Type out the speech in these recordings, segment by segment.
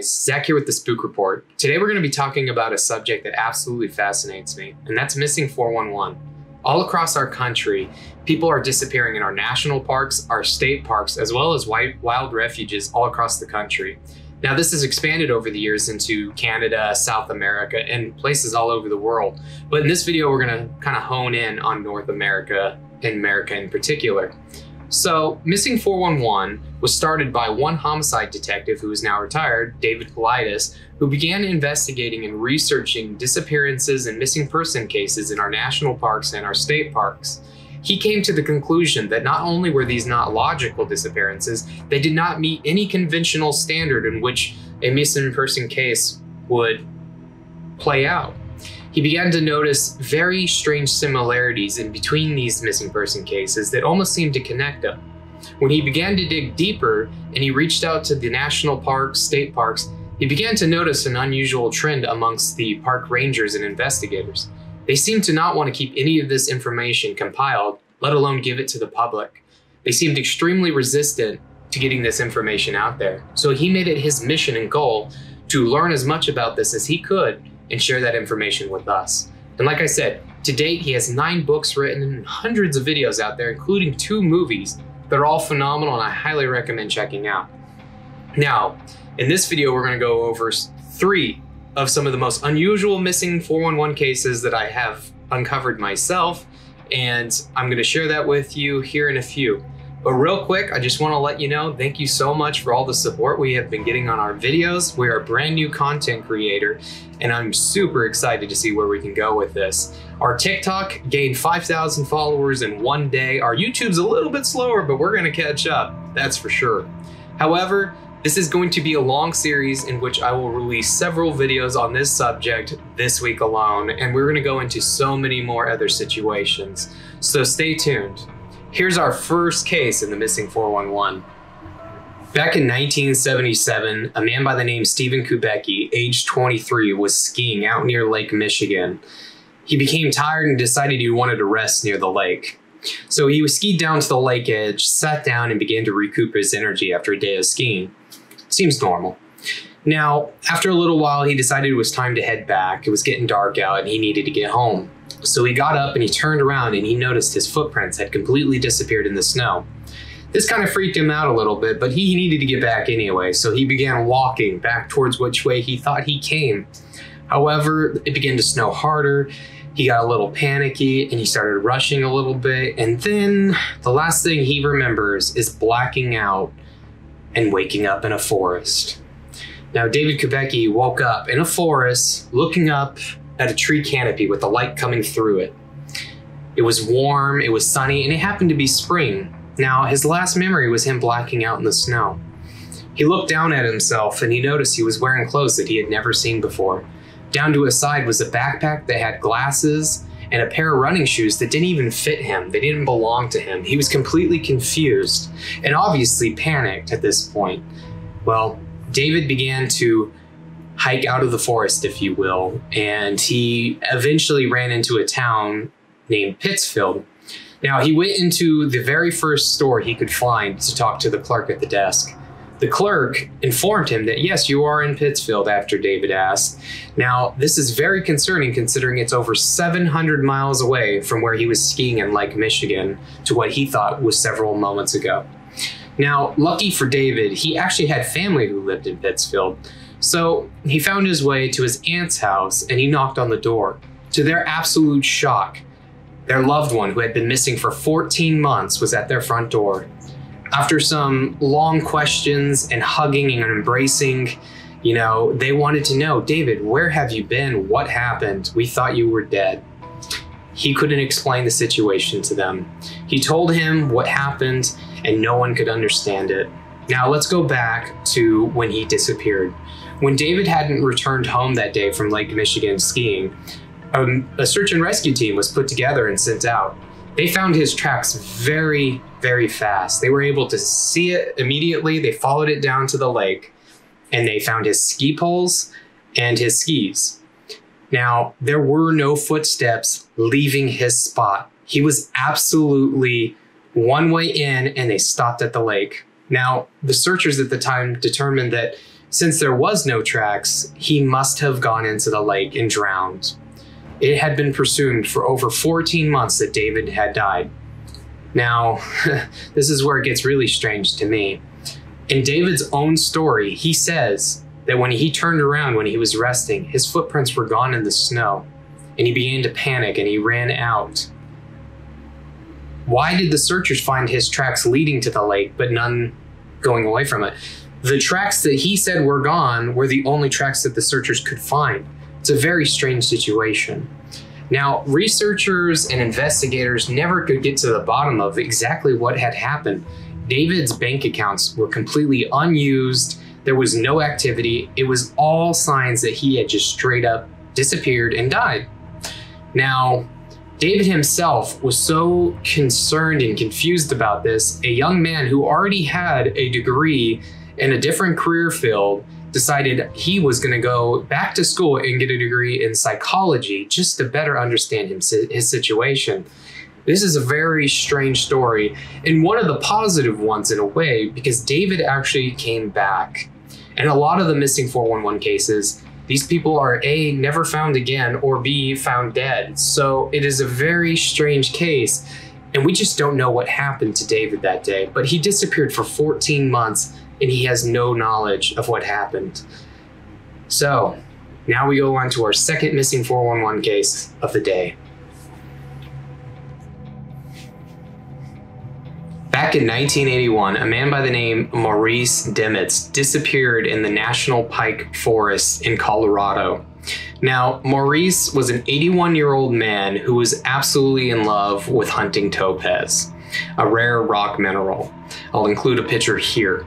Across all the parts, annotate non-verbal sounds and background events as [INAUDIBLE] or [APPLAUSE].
guys, Zach here with the Spook Report. Today we're going to be talking about a subject that absolutely fascinates me, and that's missing 411. All across our country, people are disappearing in our national parks, our state parks, as well as wild refuges all across the country. Now, this has expanded over the years into Canada, South America, and places all over the world. But in this video, we're going to kind of hone in on North America and America in particular. So, Missing 411 was started by one homicide detective who is now retired, David Paulides, who began investigating and researching disappearances and missing person cases in our national parks and our state parks. He came to the conclusion that not only were these not logical disappearances, they did not meet any conventional standard in which a missing person case would play out he began to notice very strange similarities in between these missing person cases that almost seemed to connect them. When he began to dig deeper and he reached out to the national parks, state parks, he began to notice an unusual trend amongst the park rangers and investigators. They seemed to not want to keep any of this information compiled, let alone give it to the public. They seemed extremely resistant to getting this information out there. So he made it his mission and goal to learn as much about this as he could and share that information with us. And like I said, to date, he has nine books written and hundreds of videos out there, including two movies that are all phenomenal and I highly recommend checking out. Now, in this video, we're going to go over three of some of the most unusual missing 411 cases that I have uncovered myself, and I'm going to share that with you here in a few. But real quick, I just want to let you know, thank you so much for all the support we have been getting on our videos. We are a brand new content creator, and I'm super excited to see where we can go with this. Our TikTok gained 5,000 followers in one day. Our YouTube's a little bit slower, but we're gonna catch up, that's for sure. However, this is going to be a long series in which I will release several videos on this subject this week alone, and we're gonna go into so many more other situations. So stay tuned. Here's our first case in the missing 411. Back in 1977, a man by the name Stephen Kubacki, age 23, was skiing out near Lake Michigan. He became tired and decided he wanted to rest near the lake. So he was skied down to the lake edge, sat down, and began to recoup his energy after a day of skiing. Seems normal. Now, after a little while, he decided it was time to head back. It was getting dark out and he needed to get home. So he got up and he turned around and he noticed his footprints had completely disappeared in the snow. This kind of freaked him out a little bit, but he needed to get back anyway, so he began walking back towards which way he thought he came. However, it began to snow harder. He got a little panicky and he started rushing a little bit. And then the last thing he remembers is blacking out and waking up in a forest. Now, David Kubacki woke up in a forest, looking up at a tree canopy with the light coming through it. It was warm, it was sunny, and it happened to be spring. Now, his last memory was him blacking out in the snow. He looked down at himself and he noticed he was wearing clothes that he had never seen before. Down to his side was a backpack that had glasses and a pair of running shoes that didn't even fit him. They didn't belong to him. He was completely confused and obviously panicked at this point. Well, David began to hike out of the forest, if you will, and he eventually ran into a town named Pittsfield. Now, he went into the very first store he could find to talk to the clerk at the desk. The clerk informed him that, yes, you are in Pittsfield, after David asked. Now, this is very concerning considering it's over 700 miles away from where he was skiing in Lake Michigan to what he thought was several moments ago. Now, lucky for David, he actually had family who lived in Pittsfield, so he found his way to his aunt's house and he knocked on the door. To their absolute shock, their loved one, who had been missing for 14 months, was at their front door. After some long questions and hugging and embracing, you know, they wanted to know David, where have you been? What happened? We thought you were dead. He couldn't explain the situation to them. He told him what happened, and no one could understand it. Now let's go back to when he disappeared. When David hadn't returned home that day from Lake Michigan skiing, um, a search and rescue team was put together and sent out. They found his tracks very, very fast. They were able to see it immediately. They followed it down to the lake and they found his ski poles and his skis. Now, there were no footsteps leaving his spot. He was absolutely one way in and they stopped at the lake. Now, the searchers at the time determined that Since there was no tracks, he must have gone into the lake and drowned. It had been presumed for over 14 months that David had died. Now, [LAUGHS] this is where it gets really strange to me. In David's own story, he says that when he turned around when he was resting, his footprints were gone in the snow, and he began to panic and he ran out. Why did the searchers find his tracks leading to the lake, but none going away from it? The tracks that he said were gone were the only tracks that the searchers could find. It's a very strange situation. Now, researchers and investigators never could get to the bottom of exactly what had happened. David's bank accounts were completely unused. There was no activity. It was all signs that he had just straight up disappeared and died. Now, David himself was so concerned and confused about this. A young man who already had a degree in a different career field decided he was going to go back to school and get a degree in psychology just to better understand his situation. This is a very strange story, and one of the positive ones in a way, because David actually came back. And a lot of the missing 411 cases, these people are A, never found again, or B, found dead. So it is a very strange case, and we just don't know what happened to David that day. But he disappeared for 14 months and he has no knowledge of what happened. So, now we go on to our second missing 411 case of the day. Back in 1981, a man by the name Maurice Dametz disappeared in the National Pike Forest in Colorado. Now, Maurice was an 81 year old man who was absolutely in love with hunting topaz, a rare rock mineral. I'll include a picture here.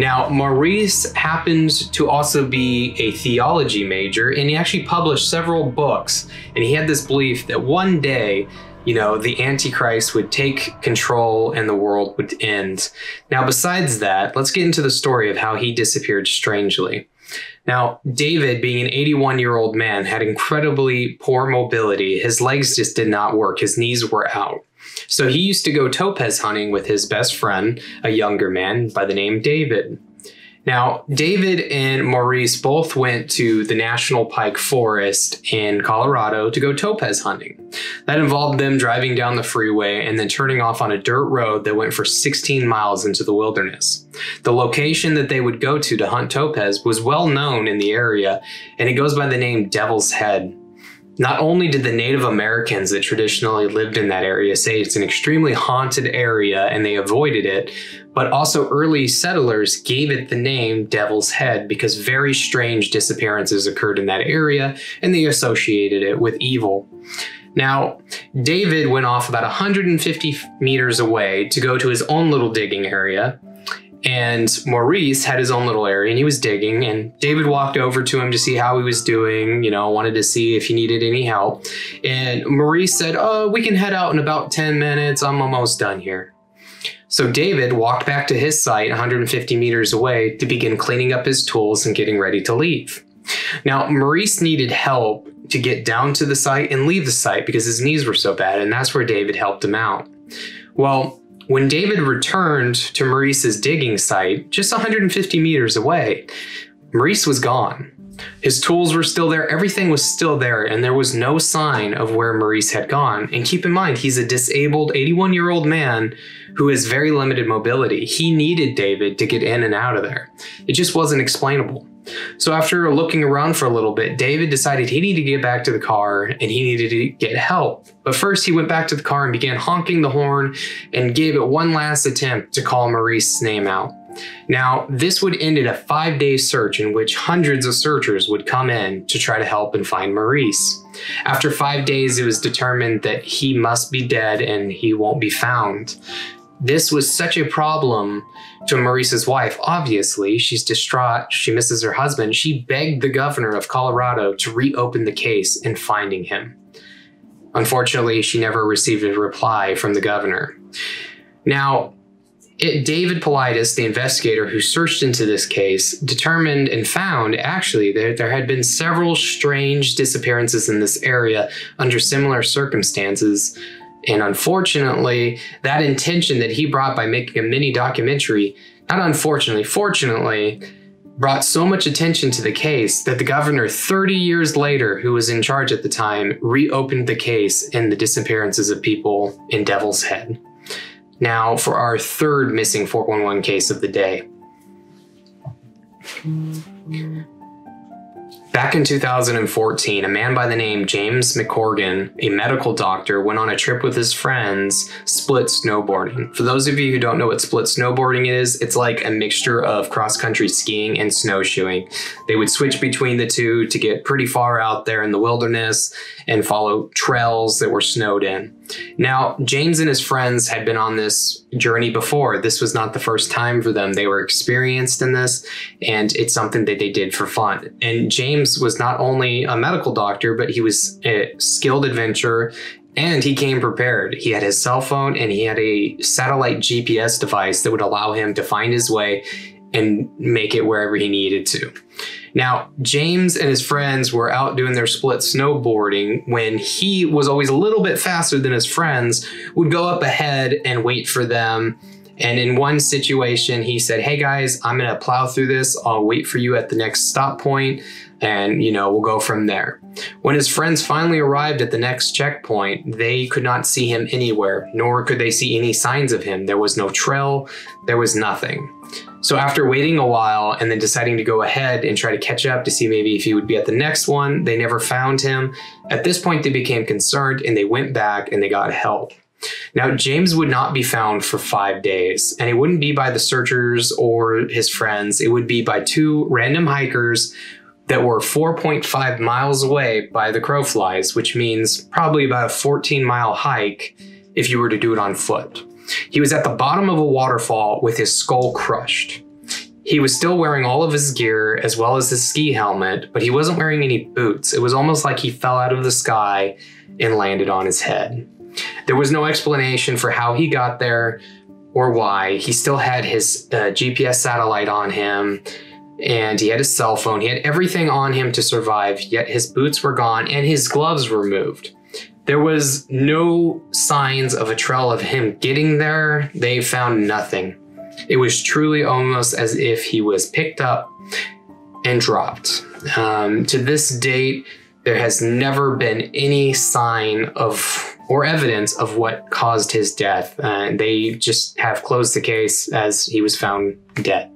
Now, Maurice happens to also be a theology major, and he actually published several books. And he had this belief that one day, you know, the Antichrist would take control and the world would end. Now, besides that, let's get into the story of how he disappeared strangely. Now, David, being an 81 year old man, had incredibly poor mobility. His legs just did not work, his knees were out. So he used to go topaz hunting with his best friend, a younger man by the name David. Now, David and Maurice both went to the National Pike Forest in Colorado to go topaz hunting. That involved them driving down the freeway and then turning off on a dirt road that went for 16 miles into the wilderness. The location that they would go to to hunt topaz was well known in the area, and it goes by the name Devil's Head. Not only did the Native Americans that traditionally lived in that area say it's an extremely haunted area and they avoided it, but also early settlers gave it the name Devil's Head because very strange disappearances occurred in that area and they associated it with evil. Now, David went off about 150 meters away to go to his own little digging area and Maurice had his own little area and he was digging. And David walked over to him to see how he was doing, you know, wanted to see if he needed any help. And Maurice said, Oh, we can head out in about 10 minutes. I'm almost done here. So David walked back to his site 150 meters away to begin cleaning up his tools and getting ready to leave. Now, Maurice needed help to get down to the site and leave the site because his knees were so bad, and that's where David helped him out. Well, when David returned to Maurice's digging site, just 150 meters away, Maurice was gone. His tools were still there, everything was still there, and there was no sign of where Maurice had gone. And keep in mind, he's a disabled 81 year old man who has very limited mobility. He needed David to get in and out of there. It just wasn't explainable. So after looking around for a little bit, David decided he needed to get back to the car and he needed to get help. But first he went back to the car and began honking the horn and gave it one last attempt to call Maurice's name out. Now, this would end in a five day search in which hundreds of searchers would come in to try to help and find Maurice. After five days, it was determined that he must be dead and he won't be found. This was such a problem to Maurice's wife. Obviously, she's distraught. She misses her husband. She begged the governor of Colorado to reopen the case in finding him. Unfortunately, she never received a reply from the governor. Now, it, David Paulides, the investigator who searched into this case, determined and found actually that there had been several strange disappearances in this area under similar circumstances and unfortunately, that intention that he brought by making a mini documentary, not unfortunately, fortunately, brought so much attention to the case that the governor, 30 years later, who was in charge at the time, reopened the case in the disappearances of people in Devil's Head. Now, for our third missing 411 case of the day. Back in 2014, a man by the name James McCorgan, a medical doctor, went on a trip with his friends split snowboarding. For those of you who don't know what split snowboarding is, it's like a mixture of cross country skiing and snowshoeing. They would switch between the two to get pretty far out there in the wilderness and follow trails that were snowed in. Now, James and his friends had been on this journey before. This was not the first time for them. They were experienced in this, and it's something that they did for fun. And James was not only a medical doctor, but he was a skilled adventurer and he came prepared. He had his cell phone and he had a satellite GPS device that would allow him to find his way and make it wherever he needed to. Now, James and his friends were out doing their split snowboarding when he was always a little bit faster than his friends, would go up ahead and wait for them. And in one situation, he said, Hey guys, I'm going to plow through this. I'll wait for you at the next stop point and, you know, we'll go from there. When his friends finally arrived at the next checkpoint, they could not see him anywhere, nor could they see any signs of him. There was no trail, there was nothing. So after waiting a while and then deciding to go ahead and try to catch up to see maybe if he would be at the next one, they never found him. At this point, they became concerned and they went back and they got help. Now, James would not be found for five days, and it wouldn't be by the searchers or his friends. It would be by two random hikers that were 4.5 miles away by the crow flies, which means probably about a 14 mile hike if you were to do it on foot. He was at the bottom of a waterfall with his skull crushed. He was still wearing all of his gear as well as his ski helmet, but he wasn't wearing any boots. It was almost like he fell out of the sky and landed on his head. There was no explanation for how he got there or why. He still had his uh, GPS satellite on him and he had his cell phone. He had everything on him to survive, yet his boots were gone and his gloves were moved. There was no signs of a trail of him getting there. They found nothing. It was truly almost as if he was picked up and dropped. Um, to this date, there has never been any sign of or evidence of what caused his death. Uh, they just have closed the case as he was found dead.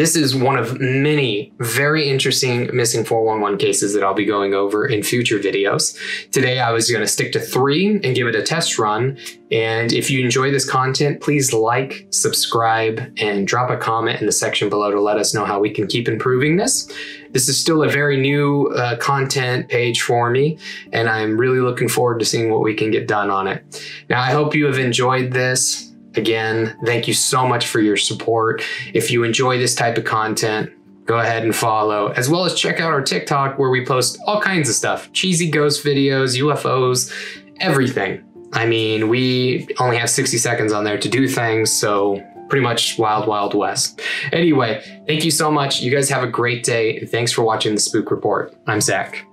This is one of many very interesting missing 411 cases that I'll be going over in future videos. Today I was going to stick to three and give it a test run. And if you enjoy this content, please like, subscribe, and drop a comment in the section below to let us know how we can keep improving this. This is still a very new uh, content page for me, and I'm really looking forward to seeing what we can get done on it. Now, I hope you have enjoyed this. Again, thank you so much for your support. If you enjoy this type of content, go ahead and follow, as well as check out our TikTok where we post all kinds of stuff cheesy ghost videos, UFOs, everything. I mean, we only have 60 seconds on there to do things, so pretty much wild, wild west. Anyway, thank you so much. You guys have a great day. Thanks for watching the Spook Report. I'm Zach.